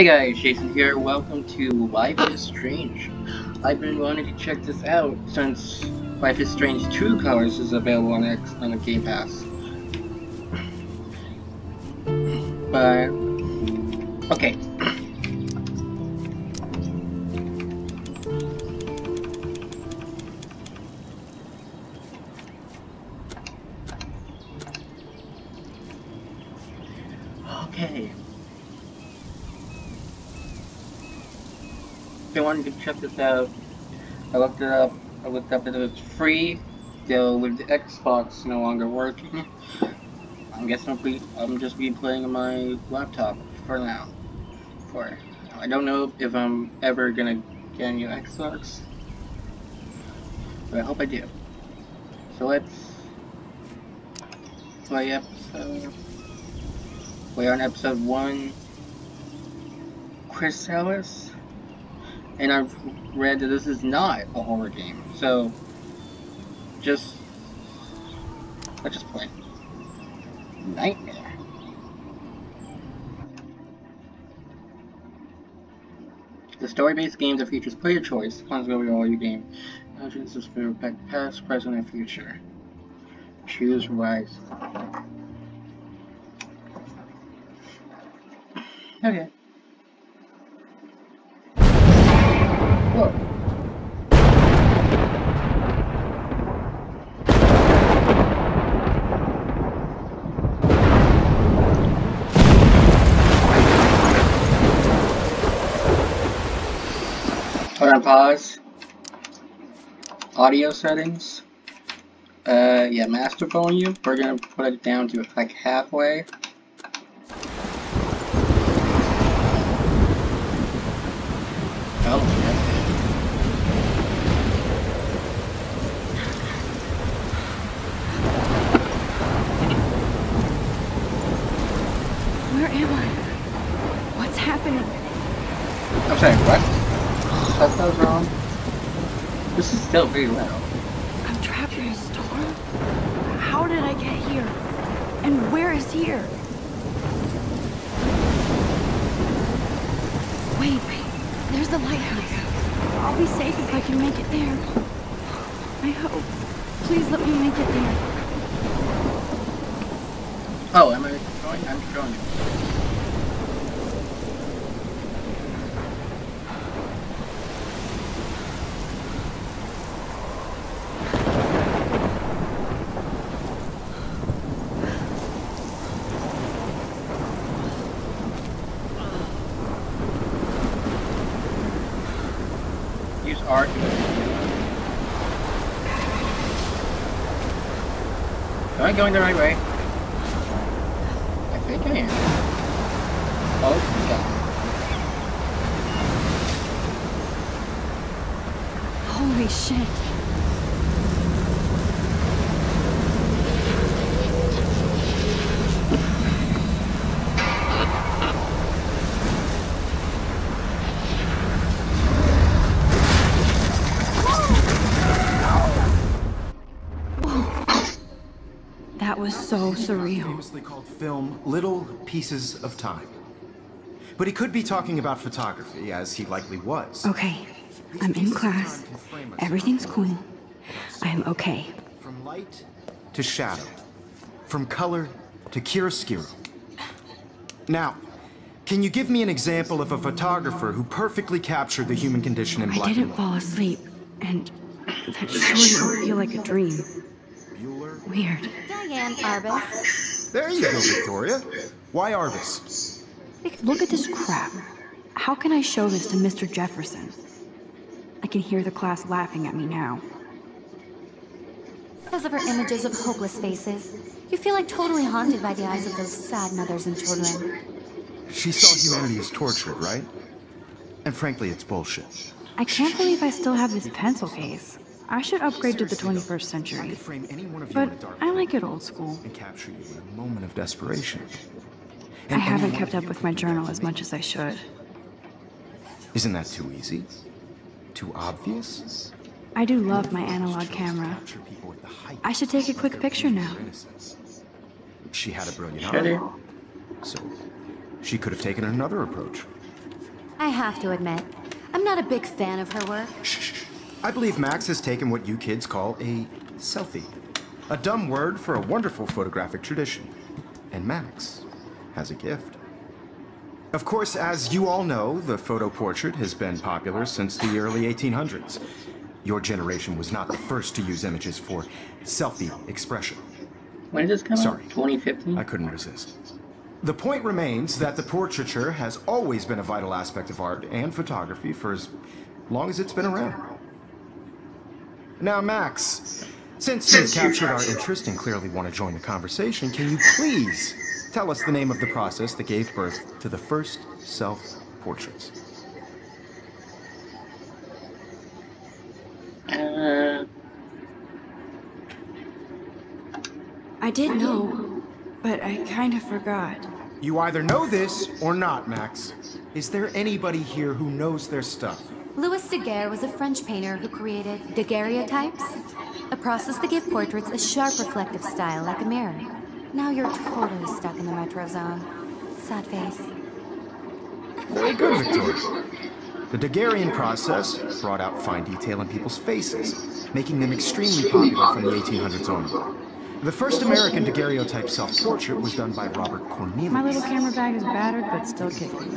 Hey guys, Jason here. Welcome to Life is Strange. I've been wanting to check this out since Life is Strange True Colors is available on X on the Game Pass. But okay. Okay. You to check this out, I looked it up. I looked up that it was free. Still, with the Xbox no longer working, I'm guessing I'll be, I'm just be playing on my laptop for now. For I don't know if I'm ever gonna get a new Xbox, but I hope I do. So let's play episode. We're on episode one. Chrysalis, and I've read that this is not a horror game. So, just let's just play. Nightmare. The story-based game that features player choice, responsibility all your game. Options to affect past, present, and future. Choose wisely. Okay. Whoa. Hold on, pause. Audio settings. Uh, yeah, master volume. We're gonna put it down to like halfway. Oh, Where am I? What's happening? yeah. I'm sorry, what? That sounds wrong. This is still pretty loud. I'm trapped in a storm? How did I get here? And where is here? Wait, wait, there's the lighthouse. I'll be safe if I can make it there. I hope. Please let me make it there. Oh, am I going? I'm going. Use art. Am I going the right way? I think I am. Oh, Holy shit. Whoa. That was so surreal. called film Little Pieces of Time. But he could be talking about photography, as he likely was. Okay, I'm in class. Everything's cool. I'm okay. From light to shadow. From color to chiaroscuro. Now, can you give me an example of a photographer who perfectly captured the human condition in black I didn't fall asleep, and that sure didn't feel like a dream. Weird. Diane Arbus. There you go, Victoria. Why Arbus? Look at this crap. How can I show this to Mr. Jefferson? I can hear the class laughing at me now. Because of her images of hopeless faces, you feel like totally haunted by the eyes of those sad mothers and children. She saw humanity as tortured, right? And frankly, it's bullshit. I can't believe I still have this pencil case. I should upgrade to the 21st century. could frame any one of you But in a dark I like it old school. and capture you in a moment of desperation. I haven't kept up with my journal as much as I should. Isn't that too easy? Too obvious? I do love my analog camera. Capture people at the height I should take a quick picture now. She had a brilliant Should eye, so she could have taken another approach. I have to admit, I'm not a big fan of her work. Shh. I believe Max has taken what you kids call a selfie. A dumb word for a wonderful photographic tradition. And Max has a gift. Of course, as you all know, the photo portrait has been popular since the early 1800s. Your generation was not the first to use images for selfie expression. When did this come Sorry. out? 2015? I couldn't resist. The point remains that the portraiture has always been a vital aspect of art and photography for as long as it's been around. Now, Max, since you've captured our interest and clearly want to join the conversation, can you please tell us the name of the process that gave birth to the first self-portraits? Uh, I did know, but I kind of forgot. You either know this or not, Max. Is there anybody here who knows their stuff? Louis Daguerre was a French painter who created daguerreotypes, a process that gave portraits a sharp reflective style like a mirror. Now you're totally stuck in the metro zone. Sad face. Very good, Victoria. The Daguerrean process brought out fine detail in people's faces, making them extremely popular from the 1800s on. The first American daguerreotype self-portrait was done by Robert Cornelius. My little camera bag is battered, but still kicking.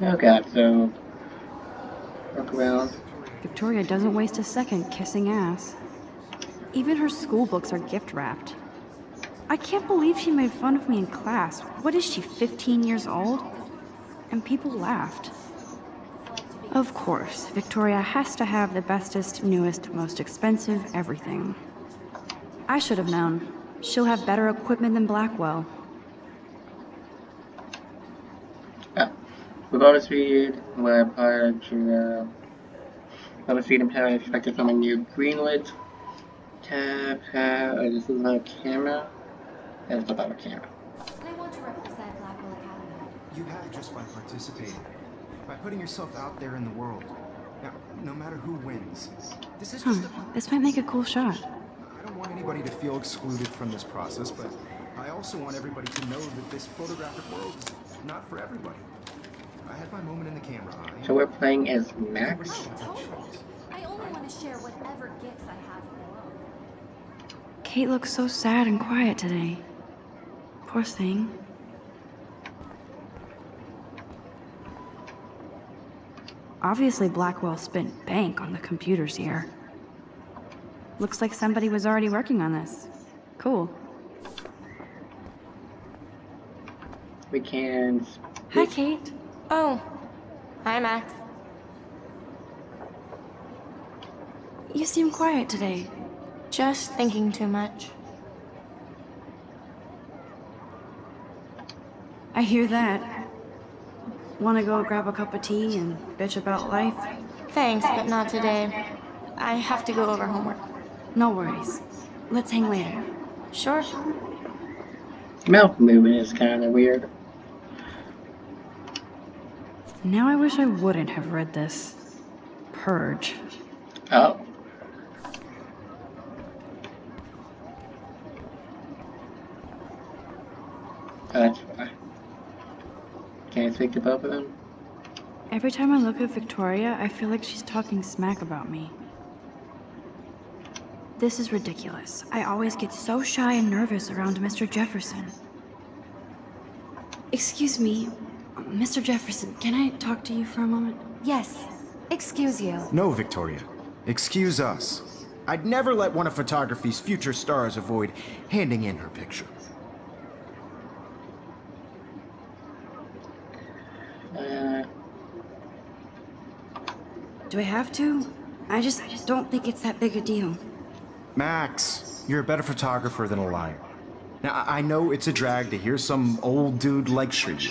Oh god, so. Look around. Victoria doesn't waste a second kissing ass. Even her school books are gift wrapped. I can't believe she made fun of me in class. What is she, 15 years old? And people laughed. Of course, Victoria has to have the bestest, newest, most expensive everything. I should have known. She'll have better equipment than Blackwell. Without speed, web part to uh, without speed and power expected from a new Greenwood. Tab, tab, uh, this is not a camera. That's without a camera. I want to represent Blackwell Academy. You have just by participating, by putting yourself out there in the world. Now, no matter who wins, this is just a Hmm, this might make a cool shot. I don't want anybody to feel excluded from this process, but I also want everybody to know that this photographic world is not for everybody. So we're playing as Max. should have. I only want to share whatever gifts I have of my own. Kate looks so sad and quiet today. Poor thing. Obviously, Blackwell spent bank on the computers here. Looks like somebody was already working on this. Cool. We can. Hi, Kate. Oh, hi, Max. You seem quiet today. Just thinking too much. I hear that. Want to go grab a cup of tea and bitch about life? Thanks, but not today. I have to go over homework. No worries. Let's hang later. Sure. Mouth movement is kind of weird. Now I wish I wouldn't have read this. Purge. Oh. That's why. Can I speak to both of them? Every time I look at Victoria, I feel like she's talking smack about me. This is ridiculous. I always get so shy and nervous around Mr. Jefferson. Excuse me, Mr. Jefferson, can I talk to you for a moment? Yes. Excuse you. No, Victoria. Excuse us. I'd never let one of photography's future stars avoid handing in her picture. Do I have to? I just don't think it's that big a deal. Max, you're a better photographer than a liar. Now, I I know it's a drag to hear some old dude lecture you,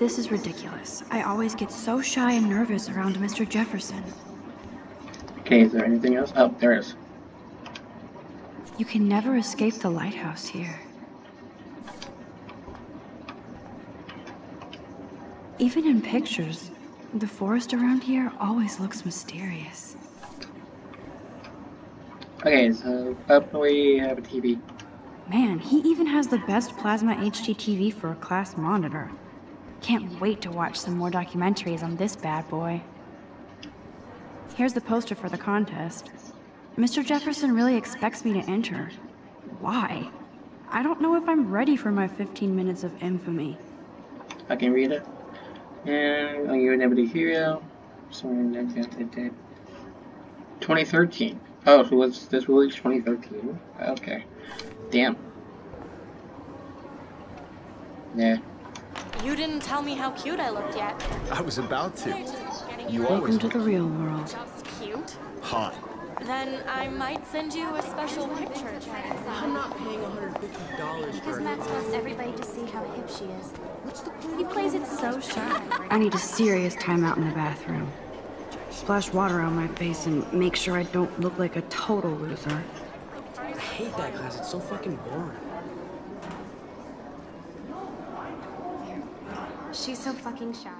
This is ridiculous. I always get so shy and nervous around Mr. Jefferson. Okay, is there anything else? Oh, there is. You can never escape the lighthouse here. Even in pictures, the forest around here always looks mysterious. Okay, so up we have a TV. Man, he even has the best plasma HDTV for a class monitor. Can't wait to watch some more documentaries on this bad boy. Here's the poster for the contest. Mr. Jefferson really expects me to enter. Why? I don't know if I'm ready for my 15 minutes of infamy. I can read it. And you're on Unanimity Hero. Sorry, 2013. Oh, so was this released 2013? Okay. Damn. Yeah. You didn't tell me how cute I looked yet. I was about to. You Welcome always to the real world. Just cute? hot. Then I might send you a special picture. I'm not paying $150 Because Max wants everybody to see how hip she is. He plays it so shy. I need a serious timeout in the bathroom. Splash water on my face and make sure I don't look like a total loser. I hate that class. It's so fucking boring. She's so fucking shy.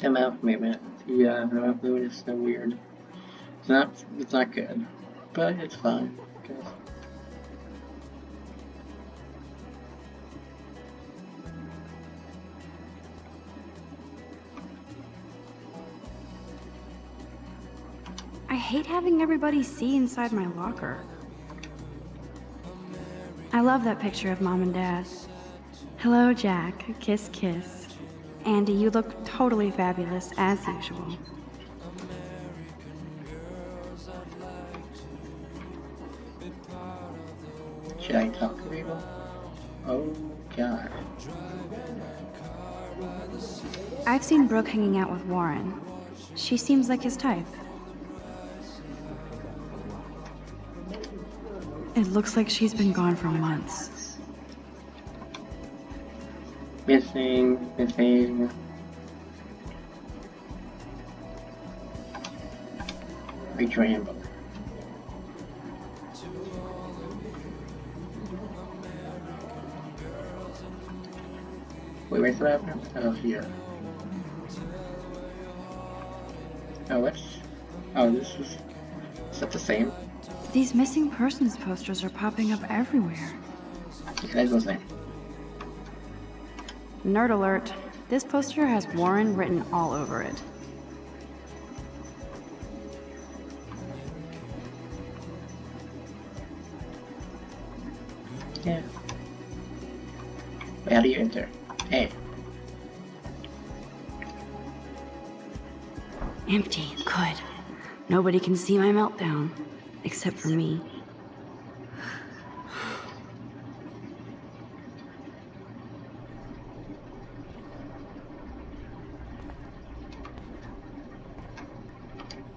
The mouth movement. Yeah, mouth movement is so weird. It's not, it's not good. But it's fine. Hate having everybody see inside my locker. I love that picture of mom and dad. Hello, Jack. Kiss, kiss. Andy, you look totally fabulous, as usual. Should I talk to people? Oh, God. I've seen Brooke hanging out with Warren. She seems like his type. It looks like she's been gone for months. Missing, missing. Rachel Amber. Wait, where's the bathroom? Oh, here. Oh, what's... Oh, this is... Is that the same? These missing persons posters are popping up everywhere. You guys the same. Nerd alert. This poster has Warren written all over it. Yeah. How do you enter? Hey. Empty. Good. Nobody can see my meltdown. Except for me.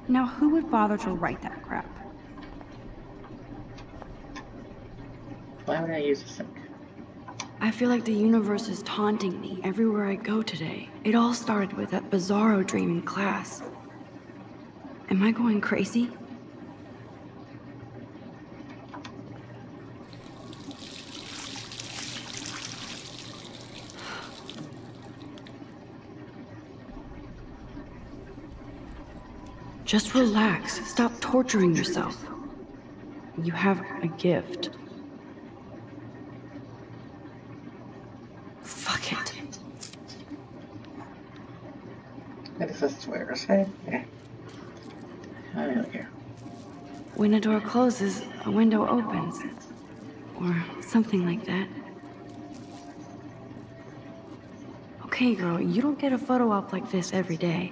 Now, who would bother to write that crap? Why would I use a sink? I feel like the universe is taunting me everywhere I go today. It all started with that bizarro dream in class. Am I going crazy? Just relax. Stop torturing yourself. You have a gift. Fuck it. Is a swears, hey? Yeah. I don't care. When a door closes, a window opens. Or something like that. Okay, girl, you don't get a photo op like this every day.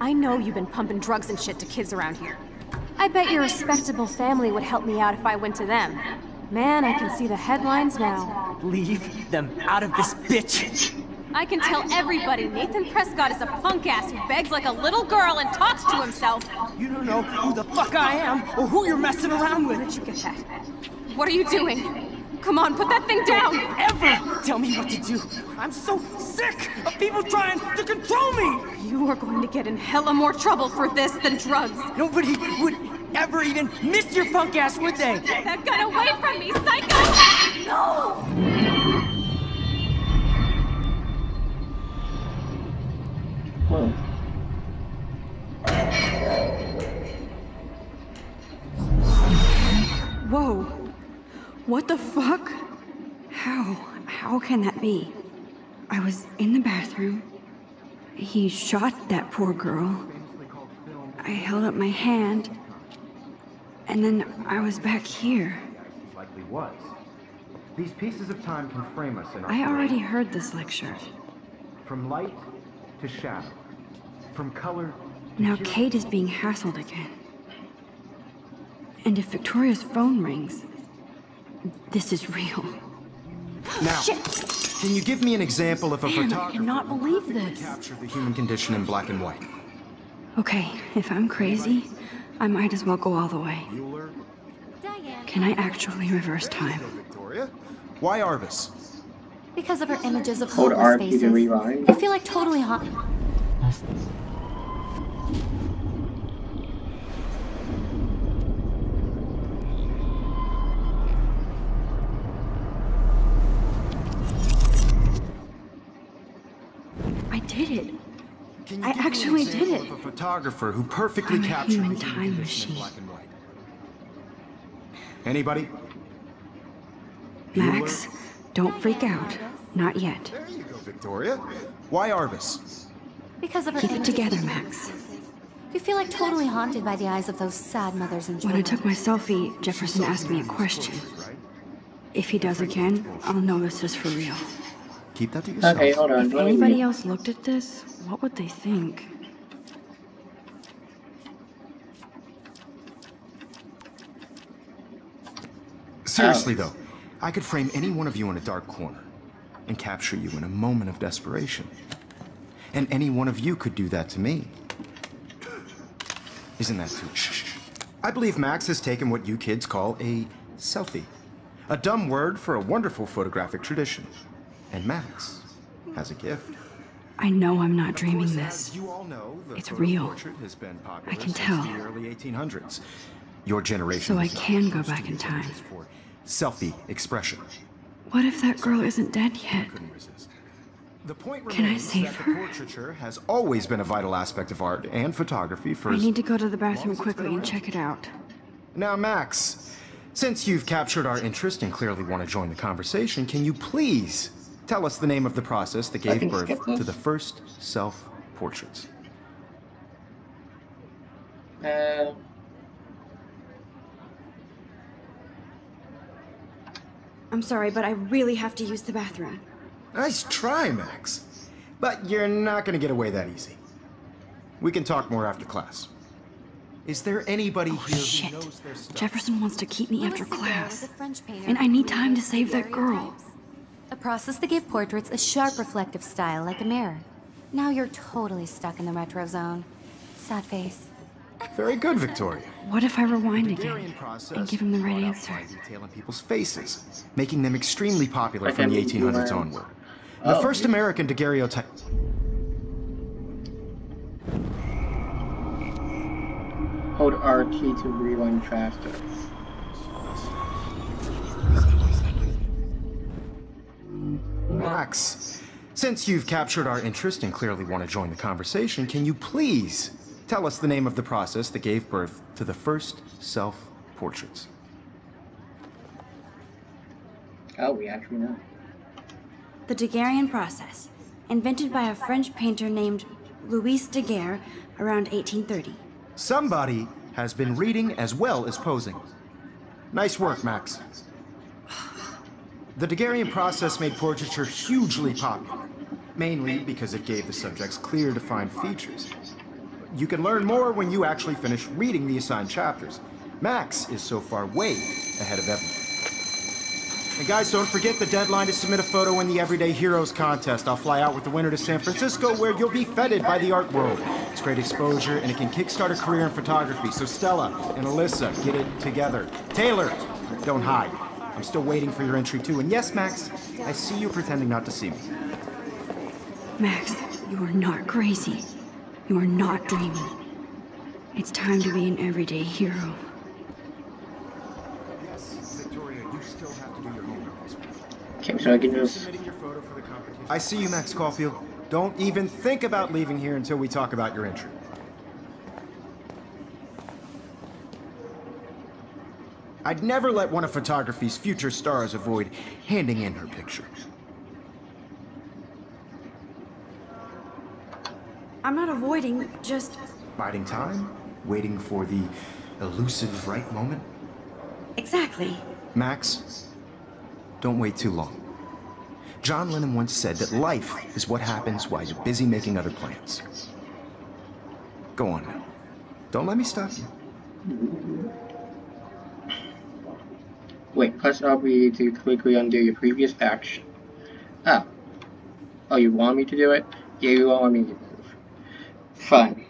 I know you've been pumping drugs and shit to kids around here. I bet your respectable family would help me out if I went to them. Man, I can see the headlines now. Leave them out of this bitch. I can tell everybody Nathan Prescott is a punk ass who begs like a little girl and talks to himself. You don't know who the fuck I am or who you're messing around with. Where did you get that? What are you doing? Come on, put that thing down! Ever tell me what to do. I'm so sick of people trying to control me. You are going to get in hella more trouble for this than drugs. Nobody would ever even miss your punk ass, would they? Get that gun away from me, psycho! No! Whoa! What the fuck? How? How can that be? I was in the bathroom. He shot that poor girl. I held up my hand. And then I was back here. Likely was. These pieces of time can frame us in our I already heard this lecture. From light to shadow. From color to Now. Kate is being hassled again. And if Victoria's phone rings, this is real. Now, can you give me an example of a Man, I cannot who believe perfectly this. captured the human condition in black and white? Okay, if I'm crazy, I might as well go all the way. Can I actually reverse time? Victoria? Why Arbus? Because of her images of Hold hopeless R P to faces. rewind. You feel like totally hot. I did it. Can you I give me an actually did example it. Of a photographer who perfectly I'm a captured human the time condition in machine. black and white. Anybody? Max, don't freak out. Not yet. There you go, Victoria. Why Arbus? Because of her Keep it together, Max. You feel like totally haunted by the eyes of those sad mothers and children. When I took my selfie, Jefferson asked me a question. If he does again, I'll know this is for real. Keep that to yourself. Okay, hold on. If let me anybody else looked at this, what would they think? Seriously, um, though, I could frame any one of you in a dark corner and capture you in a moment of desperation. And any one of you could do that to me. Isn't that too? Shh. I believe Max has taken what you kids call a selfie. A dumb word for a wonderful photographic tradition. And Max has a gift. I know I'm not Of dreaming course, this. as you all know, the It's photo real. portrait has been popular I can since tell. the early 1800s. Your generation So I was the can go first to back in use time. images for selfie expression. What if that girl isn't dead yet? Couldn't resist. The point Can I remains save that her? the portraiture has always been a vital aspect of art and photography for I as need to go to the bathroom as it's been quickly and check it out. Now, Max, since you've captured our interest and clearly want to join the conversation, can you please tell us the name of the process that gave birth to the first self-portraits? Uh, I'm sorry, but I really have to use the bathroom. Nice try, Max. But you're not going to get away that easy. We can talk more after class. Is there anybody Oh, here shit. who knows their stuff? Jefferson wants to keep me Louis after class. was a French painter And I need time to save that girl. daguerreotypes, A process to give portraits a sharp reflective style like a mirror. Now you're totally stuck in the retro zone. Sad face. Very good, Victoria. What if I rewind again and give him the right answer? fine detail in people's faces, making them extremely popular Like from the 1800s boomerang. onward. The Oh. first American daguerreotype. Hold RT to rewind faster. Max, since you've captured our interest and clearly want to join the conversation, can you please tell us the name of the process that gave birth to the first self-portraits? Oh, we actually know. The Daguerrean process, invented by a French painter named Louis Daguerre around 1830. Somebody has been reading as well as posing. Nice work, Max. The Daguerrean process made portraiture hugely popular, mainly because it gave the subjects clear, defined features. You can learn more when you actually finish reading the assigned chapters. Max is so far way ahead of everyone. And guys, don't forget the deadline to submit a photo in the Everyday Heroes contest. I'll fly out with the winner to San Francisco where you'll be feted by the art world. It's great exposure and it can kickstart a career in photography. So Stella and Alyssa, get it together. Taylor, don't hide. I'm still waiting for your entry too. And yes, Max, I see you pretending not to see me. Max, you are not crazy. You are not dreaming. It's time to be an everyday hero. Yes, Victoria, you still have to do your homework. Okay, so I can just. Submitting your photo for the competition. I see you, Max Caulfield. Don't even think about leaving here until we talk about your entry. I'd never let one of photography's future stars avoid handing in her picture. I'm not avoiding, just. Biding time, waiting for the elusive right moment. Exactly. Max, don't wait too long. John Lennon once said that life is what happens while you're busy making other plans. Go on now. Don't let me stop you. Wait, press RB to quickly undo your previous action. Oh. Oh, you want me to do it? Yeah, you want me to move. Fine.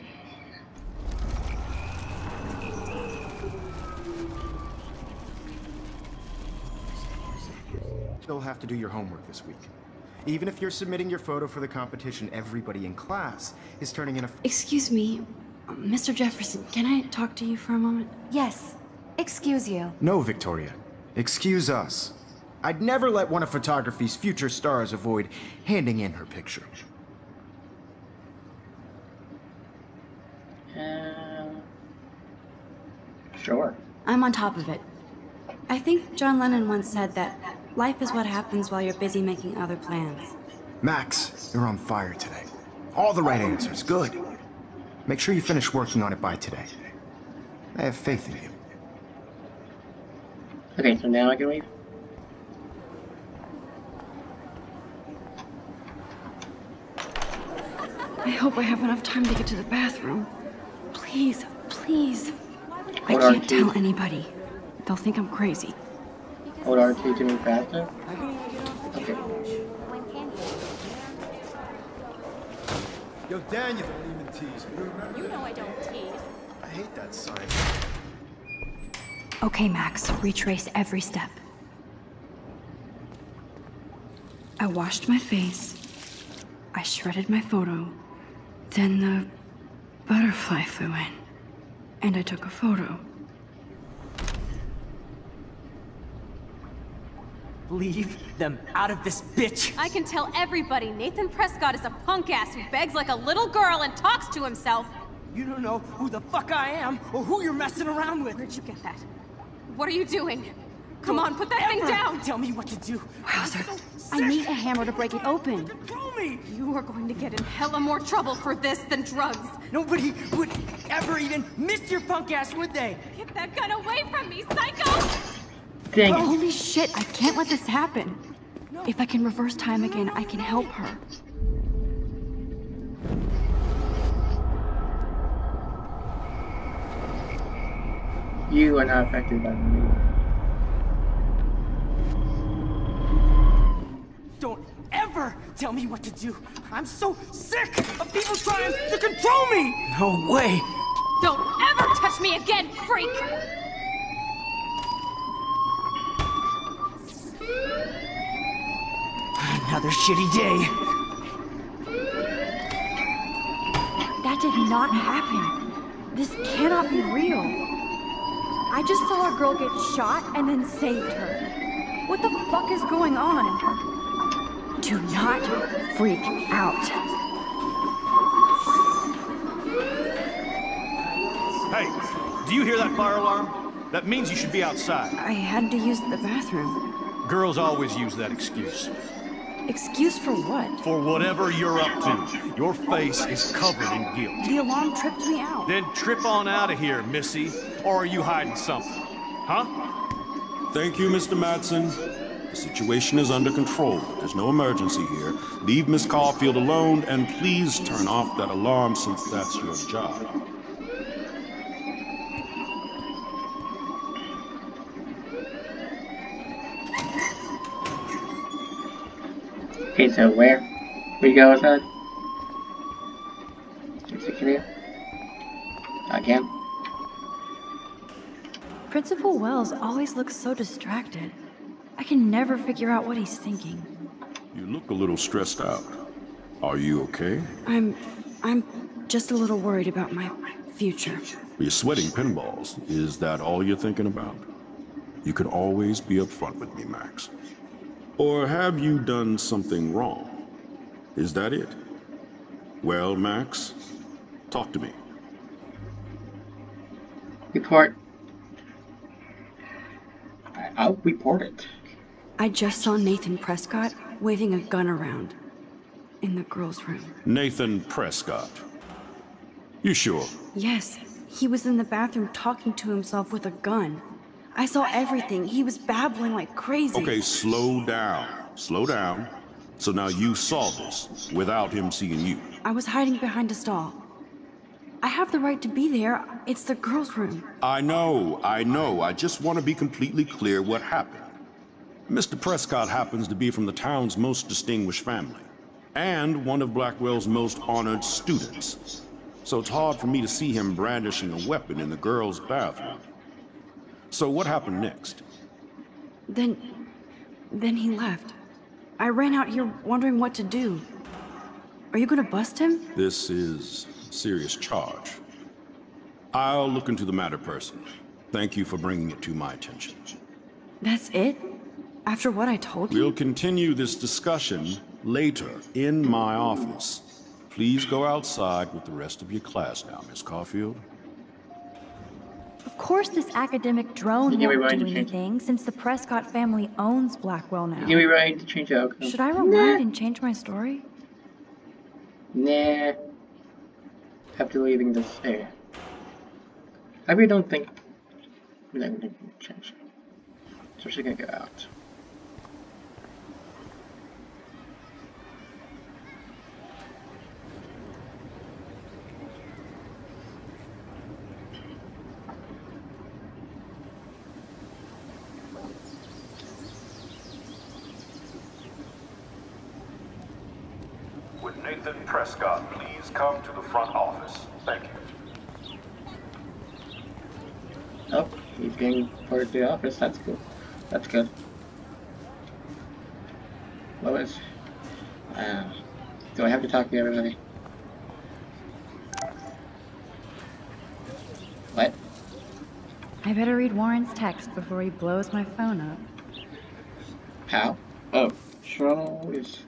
You'll have to do your homework this week. Even if you're submitting your photo for the competition, everybody in class is turning in a. Excuse me, Mr. Jefferson, can I talk to you for a moment? Yes. Excuse you. No, Victoria. Excuse us. I'd never let one of photography's future stars avoid handing in her picture. Sure. I'm on top of it. I think John Lennon once said that life is what happens while you're busy making other plans. Max, you're on fire today. All the right answers. Good. Make sure you finish working on it by today. I have faith in you. Okay, so now I can leave? I hope I have enough time to get to the bathroom. Please, please. I can't tell anybody. They'll think I'm crazy. Hold RT to move faster? I couldn't even get Okay. Yo, Daniel. Don't even tease me. You know I don't tease. I hate that sign. Okay, Max, retrace every step. I washed my face. I shredded my photo. Then the butterfly flew in. And I took a photo. Leave them out of this bitch. I can tell everybody Nathan Prescott is a punk ass who begs like a little girl and talks to himself. You don't know who the fuck I am or who you're messing around with. Where'd you get that? What are you doing? Come on, put that thing down! Tell me what to do. Wowzer. I need a hammer to break it open. Control me. You are going to get in hella more trouble for this than drugs. Nobody would ever even miss your punk ass, would they? Get that gun away from me, psycho! Dang it. Holy shit, I can't let this happen. If I can reverse time again, I can help her. You are not affected by me. Don't ever tell me what to do. I'm so sick of people trying to control me. No way. Don't ever touch me again, freak! Another shitty day. That did not happen. This cannot be real. I just saw a girl get shot and then saved her. What the fuck is going on? Do not freak out. Hey, do you hear that fire alarm? That means you should be outside. I had to use the bathroom. Girls always use that excuse. Excuse for what? For whatever you're up to, your face is covered in guilt. The alarm tripped me out. Then trip on out of here, Missy. Or are you hiding something? Huh? Thank you, Mr. Madsen. The situation is under control. There's no emergency here. Leave Miss Caulfield alone, and please turn off that alarm since that's your job. Okay, so where? We go with that? Is it clear? Again? Principal Wells always looks so distracted. I can never figure out what he's thinking. You look a little stressed out. Are you okay? I'm. I'm just a little worried about my future. You're sweating pinballs. Is that all you're thinking about? You can always be upfront with me, Max. Or have you done something wrong? Is that it? Well, Max, talk to me. Report. I- I'll report it. I just saw Nathan Prescott waving a gun around in the girls' room. Nathan Prescott. You sure? Yes, he was in the bathroom talking to himself with a gun. I saw everything. He was babbling like crazy. Okay, slow down. Slow down. So now you saw this without him seeing you. I was hiding behind a stall. I have the right to be there. It's the girls' room. I know, I know. I just want to be completely clear what happened. Mr. Prescott happens to be from the town's most distinguished family, and one of Blackwell's most honored students. So it's hard for me to see him brandishing a weapon in the girls' bathroom. So what happened next? Then. then he left. I ran out here wondering what to do. Are you gonna bust him? This is a serious charge. I'll look into the matter personally. Thank you for bringing it to my attention. That's it? After what I told you? We'll continue this discussion later in my office. Please go outside with the rest of your class now, Miss Caulfield. Of course this academic drone You give me won't right do to change anything since the Prescott family owns Blackwell now. You be ready to change the outcome. Should I rewind and change my story? Nah. After leaving this area. I really don't think I'm not gonna change it. So she's gonna go out. Would Nathan Prescott please come to the front office? Thank you. Oh, he's getting part of the office. That's cool. That's good. Lois. Uh, do I have to talk to everybody? What? I better read Warren's text before he blows my phone up. How? Oh, Toronto is.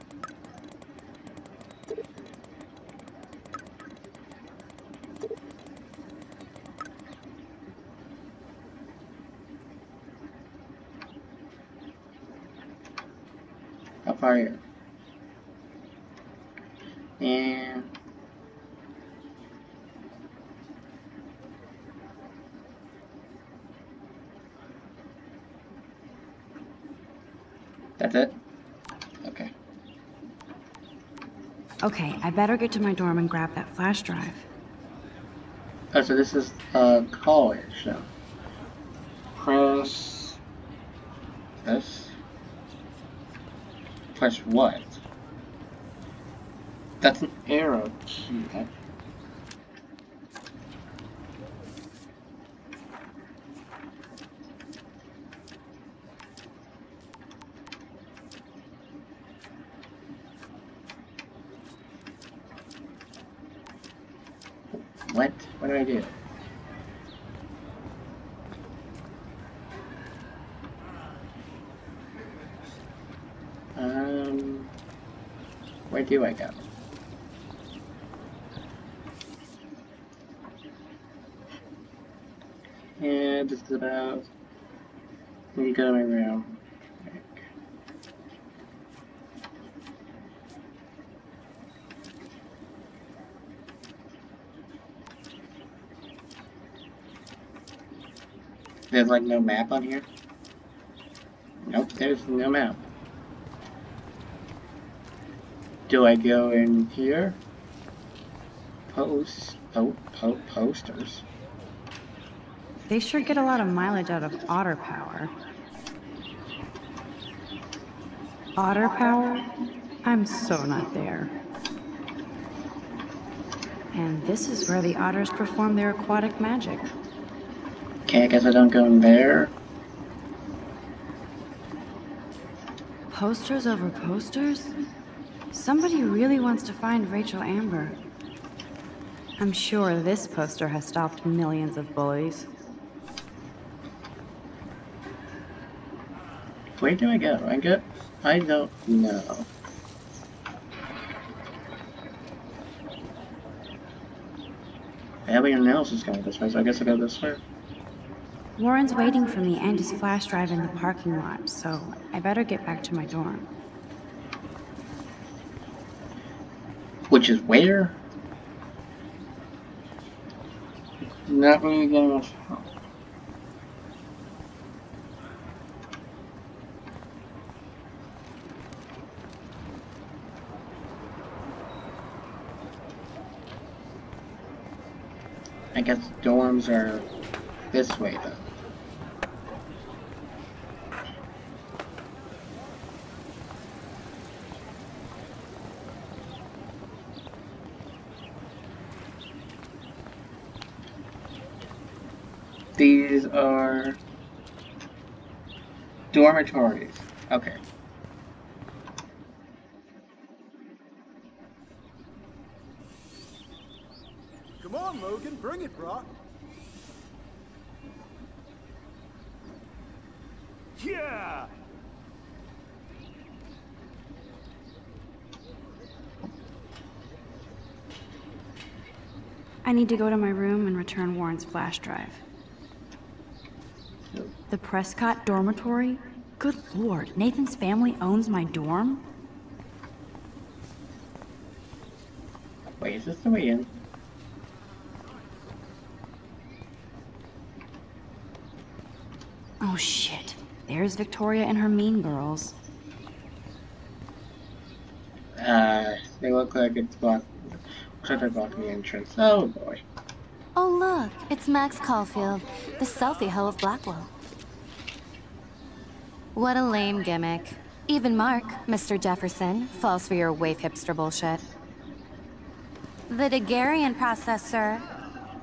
Far? And that's it. Okay. Okay, I better get to my dorm and grab that flash drive. Oh, so this is uh college, so Press this. What? That's an arrow key. What? What do I do? Um, do I go? And this is about. Let me go to my room. There's like no map on here? Nope, there's no map. Do I go in here? Post, po, po, posters. They sure get a lot of mileage out of otter power. Otter power? I'm so not there. And this is where the otters perform their aquatic magic. Okay, I guess I don't go in there. Posters over posters? Somebody really wants to find Rachel Amber. I'm sure this poster has stopped millions of bullies. Where do I go? I go? I don't know. Everyone else is going this way, so I guess I go this way. Warren's waiting for me and his flash drive in the parking lot, so I better get back to my dorm. Which is where? Not really getting much help. I guess dorms are this way though. These are dormitories. Okay. Come on, Logan, bring it, Brock. Yeah! I need to go to my room and return Warren's flash drive. The Prescott dormitory? Good lord, Nathan's family owns my dorm? Wait, is this the way in? Oh shit. There's Victoria and her mean girls. Uh, they look like it's blocked. Looks like they're the entrance. Oh boy. Oh, look, it's Max Caulfield, the selfie hoe of Blackwell. What a lame gimmick. Even Mark, Mr. Jefferson, falls for your wave hipster bullshit. The Daguerrean process, sir.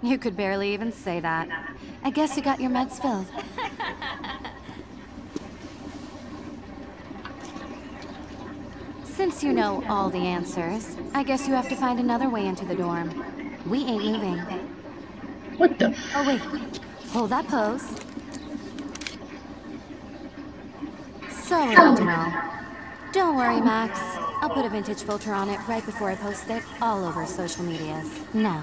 You could barely even say that. I guess you got your meds filled. Since you know all the answers, I guess you have to find another way into the dorm. We ain't moving. What the? Oh, wait. Hold that pose. So original. Don't worry, Max. I'll put a vintage filter on it right before I post it all over social medias. Now,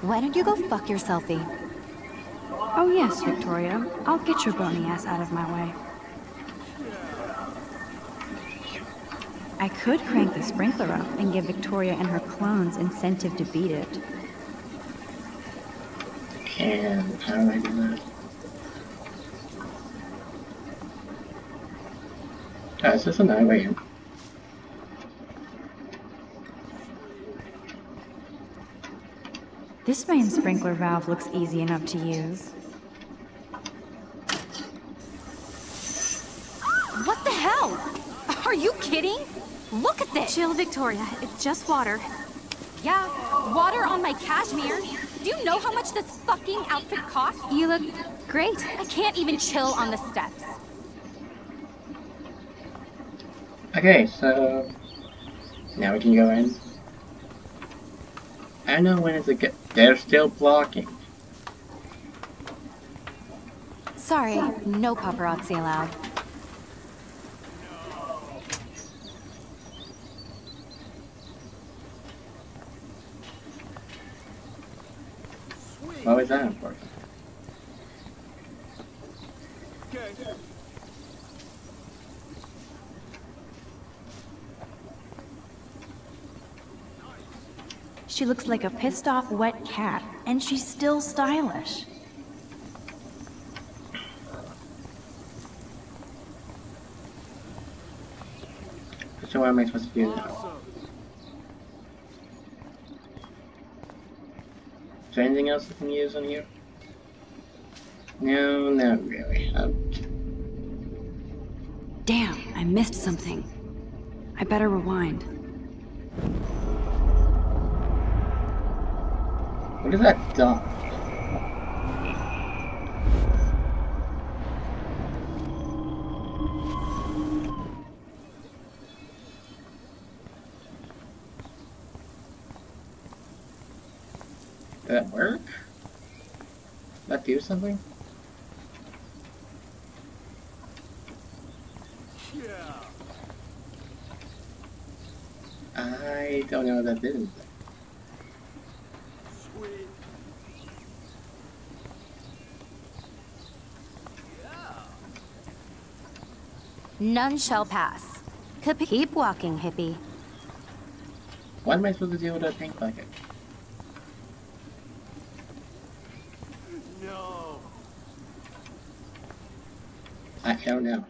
why don't you go fuck your selfie? Oh yes, Victoria. I'll get your bony ass out of my way. I could crank the sprinkler up and give Victoria and her clones incentive to beat it. And how do I do that? This is a that way. This main sprinkler valve looks easy enough to use. What the hell? Are you kidding? Look at this! Chill, Victoria. It's just water. Yeah, water on my cashmere. Do you know how much this fucking outfit costs? You look great. I can't even chill on the steps. Okay, so now we can go in. I don't know when is it get they're still blocking. Sorry, no paparazzi allowed. Why was that important? She looks like a pissed off wet cat, and she's still stylish. So what am I supposed to do now? Is there anything else I can use on here? No, not really. Um, Damn, I missed something. I better rewind. What is that done? Did that work? Did that do something? Yeah. I don't know what that did. None shall pass. Capi- Keep walking, hippie. What am I supposed to do with that pink bucket? No. I don't know.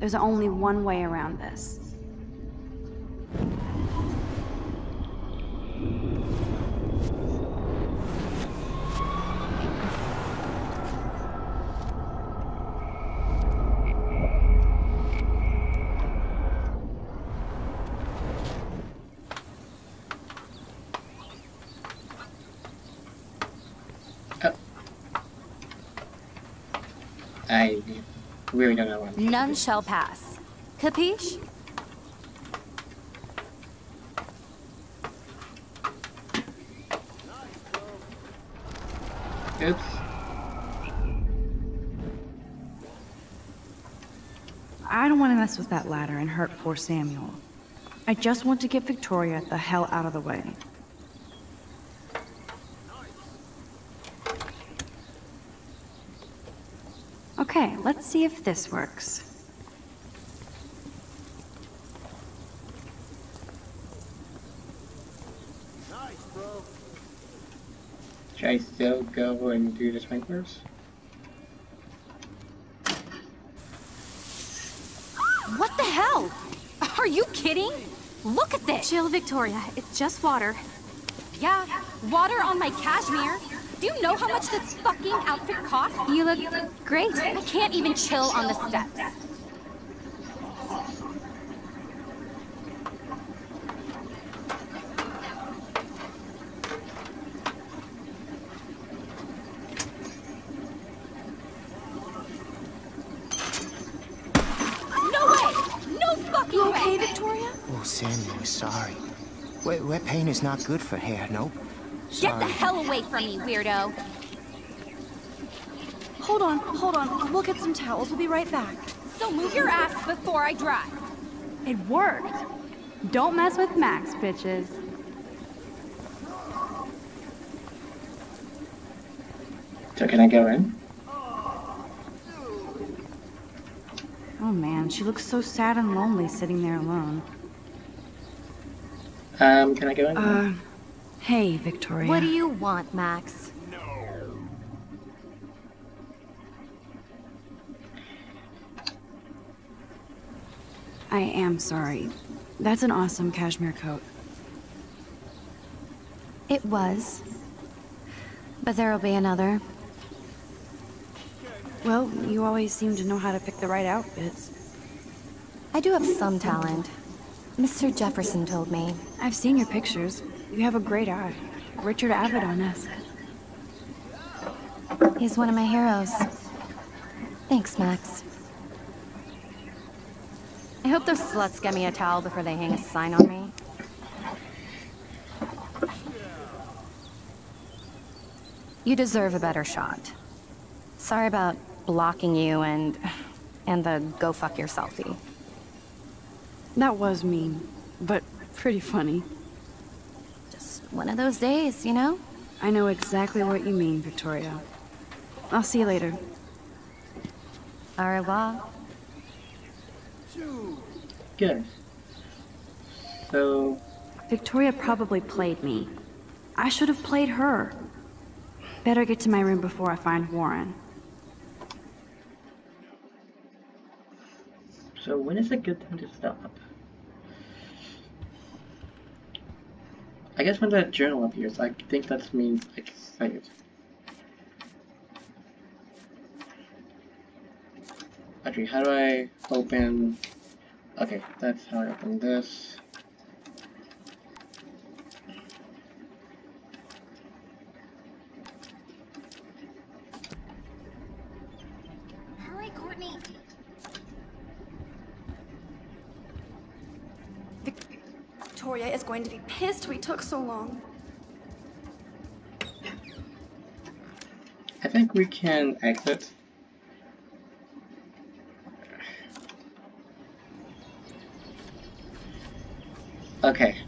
There's only one way around this. I really don't know what. None shall pass. Capiche? Oops. I don't want to mess with that ladder and hurt poor Samuel. I just want to get Victoria the hell out of the way. Okay, let's see if this works. Nice, bro. Should I still go and do the sprinklers? What the hell? Are you kidding? Look at this! Chill, Victoria. It's just water. Yeah, water on my cashmere. Do you know how much this fucking outfit costs? You look great. I can't even chill on the steps. No way! No fucking You way! okay, Victoria? Oh, Samuel, sorry. Wet, wet paint is not good for hair, nope. Get the hell away from me, weirdo! Hold on, hold on. We'll get some towels. We'll be right back. So move your ass before I drive. It worked. Don't mess with Max, bitches. So can I go in? Oh man, she looks so sad and lonely sitting there alone. Um, can I go in? Uh, hey, Victoria. What do you want, Max? No. I am sorry. That's an awesome cashmere coat. It was. But there'll be another. Well, you always seem to know how to pick the right outfits. I do have some talent. Mr. Jefferson told me. I've seen your pictures. You have a great eye. Richard Avedon-esque. He's one of my heroes. Thanks, Max. I hope those sluts get me a towel before they hang a sign on me. You deserve a better shot. Sorry about blocking you and... and the go fuck your selfie. That was mean, but pretty funny. Just one of those days, you know? I know exactly what you mean, Victoria. I'll see you later. Au revoir. Good. So... Victoria probably played me. I should have played her. Better get to my room before I find Warren. So when is a good time to stop? I guess when that journal appears, I think that means I can save. Actually, how do I open... Okay, that's how I open this. Hurry, Courtney. Victoria is going to be pissed we took so long. I think we can exit. Okay.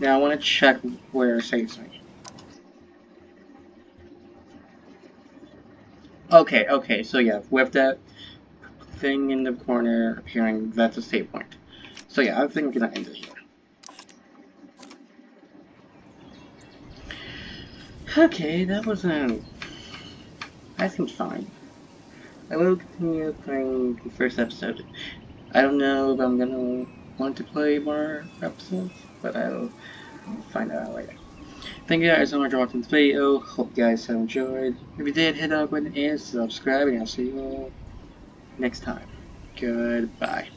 Now I want to check where it saves me. Okay, okay, so yeah, with that thing in the corner appearing, that's a save point. So yeah, I think I'm gonna end it here. Okay, that wasn't... I think fine. I will continue playing the first episode. I don't know if I'm gonna want to play more episodes, but I'll find out later. Thank you guys so much for watching this video. Hope you guys have enjoyed. If you did, hit that button and subscribe, and I'll see you all next time. Goodbye.